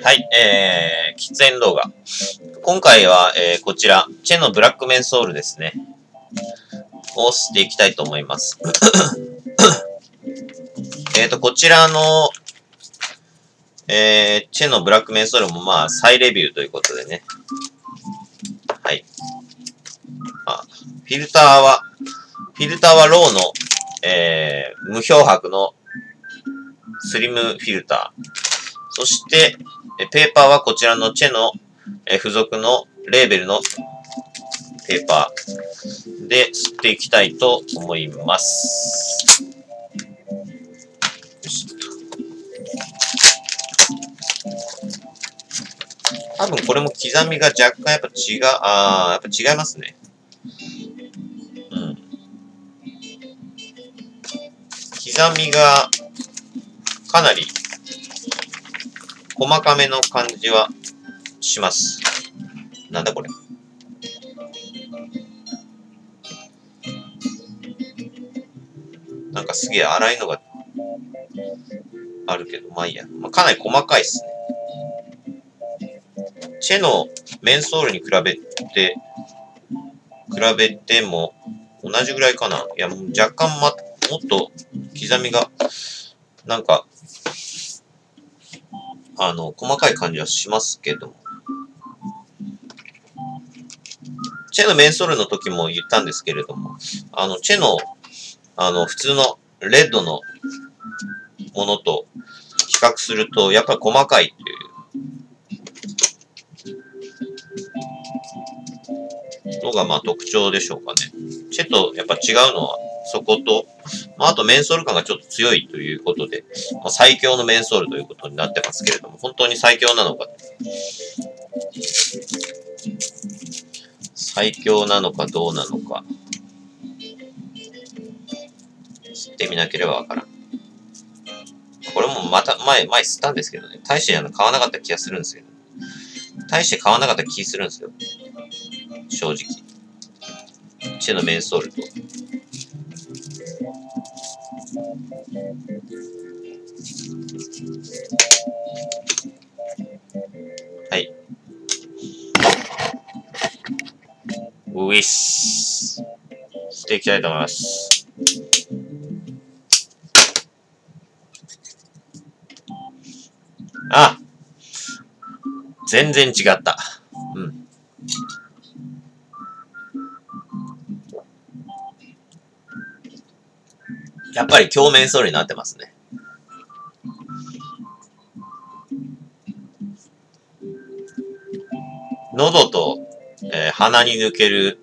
はい、えー、喫煙動画。今回は、えー、こちら、チェのブラックメンソールですね。をしていきたいと思います。えっと、こちらの、えー、チェのブラックメンソールもまあ、再レビューということでね。はい。あ、フィルターは、フィルターはローの、えー、無漂白のスリムフィルター。そして、ペーパーはこちらのチェの、付属のレーベルのペーパーで吸っていきたいと思います。多分これも刻みが若干やっぱ違う、あー、やっぱ違いますね。うん。刻みがかなり細かめの感じはします。なんだこれ。なんかすげえ粗いのがあるけど、まあいいや。まあ、かなり細かいっすね。チェのメンソールに比べて、比べても同じぐらいかな。いや、もう若干ま、もっと刻みが、なんか、あの、細かい感じはしますけども。チェのメンソールの時も言ったんですけれども、あの、チェの、あの、普通のレッドのものと比較すると、やっぱり細かいっていうのがまあ特徴でしょうかね。チェとやっぱ違うのは、そこと、まあ、あとメンソール感がちょっと強いということで、まあ、最強のメンソールということになってますけれども、本当に最強なのか、最強なのかどうなのか、知ってみなければわからん。これもまた前、前吸ったんですけどね、大してあの買わなかった気がするんですけど、大して買わなかった気するんですよ。正直。チェのメンソールと。はい。ウィス。していきたいと思います。あ全然違った。やっぱり鏡面ソールになってますね。喉と、えー、鼻に抜ける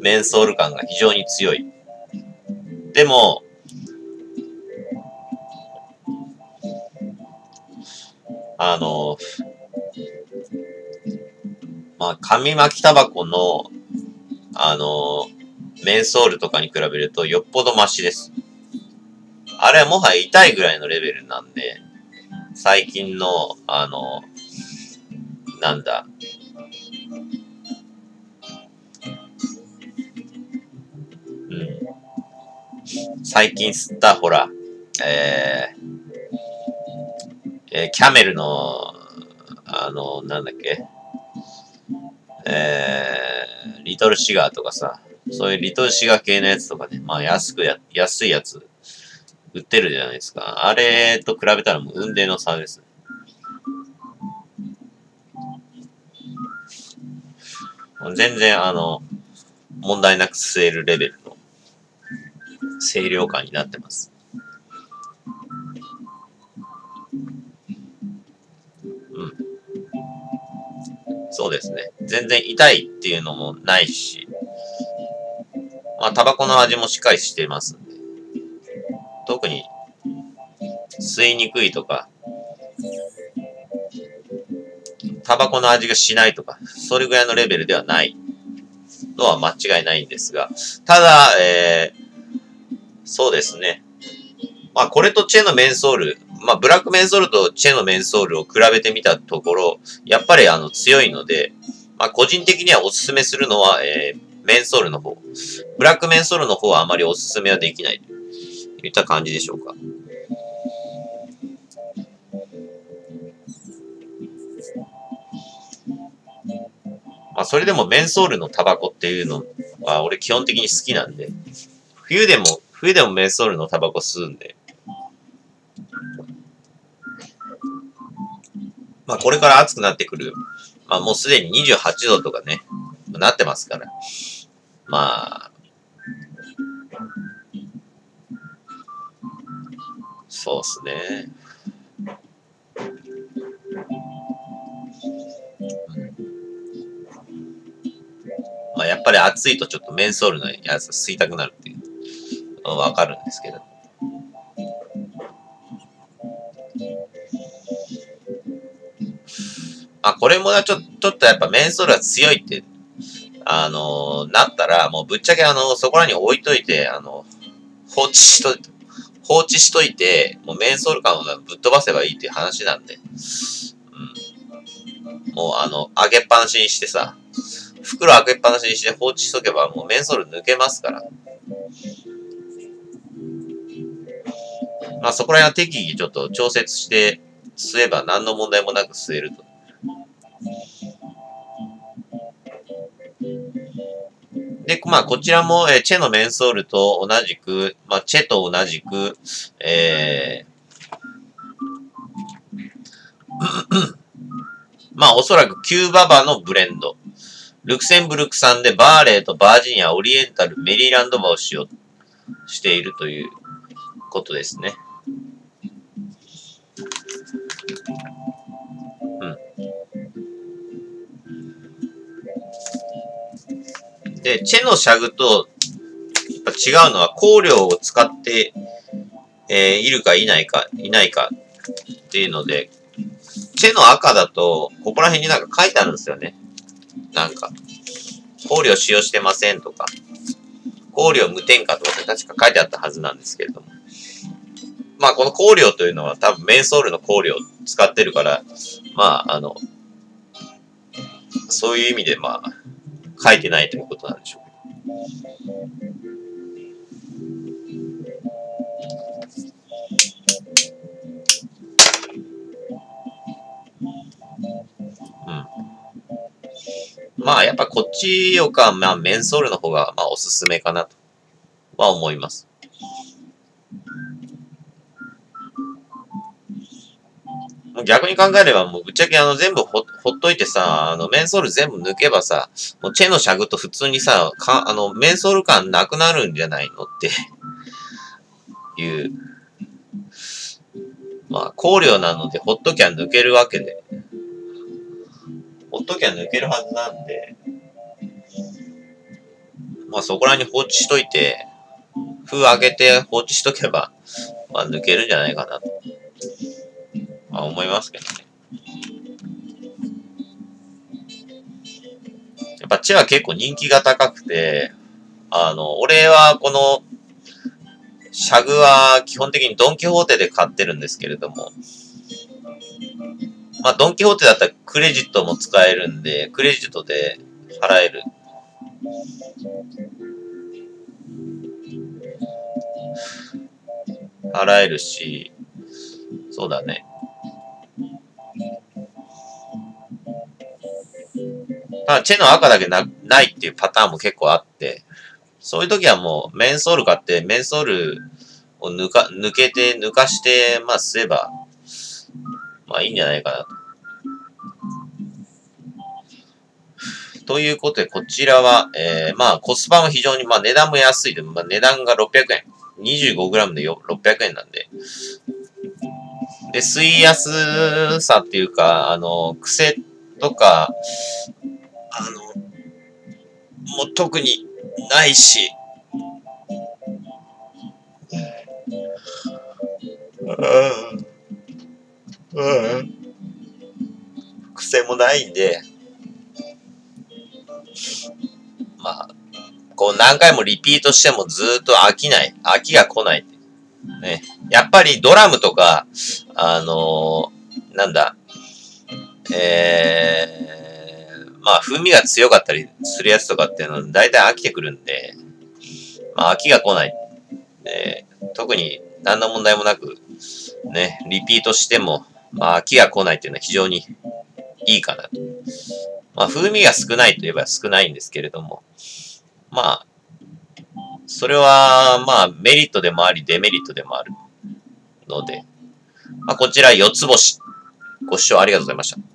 メンソール感が非常に強い。でも、あの、まあ、紙巻きタバコの、あの、メンソールとかに比べるとよっぽどマシです。あれはもはや痛いぐらいのレベルなんで、最近の、あの、なんだ、うん。最近吸った、ほら、えー、えー、キャメルの、あの、なんだっけ、えー、リトルシガーとかさ、そういうリトルシガー系のやつとかね、まあ安くや、安いやつ売ってるじゃないですか。あれと比べたらもう運命の差です。全然あの、問題なく吸えるレベルの清涼感になってます。うん。そうですね。全然痛いっていうのもないし、まあ、タバコの味もしっかりしてます。特に吸いにくいとか、タバコの味がしないとか、それぐらいのレベルではないのは間違いないんですが、ただ、えー、そうですね。まあ、これとチェのメンソール、まあ、ブラックメンソールとチェのメンソールを比べてみたところ、やっぱりあの強いので、まあ、個人的にはお勧めするのは、えー、メンソールの方。ブラックメンソールの方はあまりお勧めはできない。といった感じでしょうか。まあ、それでもメンソールのタバコっていうのは、俺基本的に好きなんで、冬でも、冬でもメンソールのタバコ吸うんで、まあ、これから暑くなってくる、まあ、もうすでに28度とかね、なってますから、まあ、そうっすね。まあ、やっぱり暑いとちょっとメンソールのやつ吸いたくなるっていうのわかるんですけど。まあ、これもちょちょっとやっぱメンソールが強いって、あのー、なったら、もうぶっちゃけあの、そこらに置いといて、あの、放置しと、放置しといて、もうメンソール感をぶっ飛ばせばいいっていう話なんで、うん。もうあの、上げっぱなしにしてさ、袋開けっぱなしにして放置しとけば、もうメンソール抜けますから。まあそこら辺は適宜ちょっと調節して吸えば何の問題もなく吸えると。で、まあ、こちらも、えー、チェのメンソールと同じく、まあ、チェと同じく、えー、まあ、おそらくキューババのブレンド。ルクセンブルク産でバーレーとバージニア、オリエンタル、メリーランド馬を使用しているということですね。で、チェのシャグと、やっぱ違うのは香料を使って、えー、いるかいないか、いないかっていうので、チェの赤だと、ここら辺になんか書いてあるんですよね。なんか、香料使用してませんとか、香料無添加とかって確か書いてあったはずなんですけれども。まあ、この香料というのは多分メンソールの香料を使ってるから、まあ、あの、そういう意味でまあ、書いてないということなんでしょう。うん。まあ、やっぱこっちよか、まあ、メンソールの方が、まあ、おすすめかなとは思います。逆に考えれば、もうぶっちゃけあの全部ほほっといてさ、あのメンソール全部抜けばさ、もうチェのシャグと普通にさ、かあのメンソール感なくなるんじゃないのっていう。まあ、香料なのでほっときゃ抜けるわけで。ほっときゃ抜けるはずなんで、まあそこらに放置しといて、封開けて放置しとけば、まあ抜けるんじゃないかなと。まあ思いますけどね。やっぱチェは結構人気が高くて、あの、俺はこの、シャグは基本的にドンキホーテで買ってるんですけれども、まあドンキホーテだったらクレジットも使えるんで、クレジットで払える。払えるし、そうだね。ただ、チェの赤だけなないっていうパターンも結構あって、そういう時はもう、メンソール買って、メンソールを抜か、抜けて、抜かして、まあ、すれば、まあ、いいんじゃないかなと。ということで、こちらは、えー、まあ、コスパも非常に、まあ、値段も安いで、まあ、値段が600円。25g で600円なんで。で、吸いやすさっていうか、あの、癖とか、あの、もう特にないし、うん。うん。癖もないんで、まあ、こう何回もリピートしてもずっと飽きない。飽きが来ない。ね。やっぱりドラムとか、あのー、なんだ、えー、まあ、風味が強かったりするやつとかっていうのは、だいたい飽きてくるんで、まあ、飽きが来ない。えー、特に何の問題もなく、ね、リピートしても、まあ、飽きが来ないっていうのは非常にいいかなと。まあ、風味が少ないといえば少ないんですけれども、まあ、それは、まあ、メリットでもあり、デメリットでもあるので、まあ、こちら4つ星。ご視聴ありがとうございました。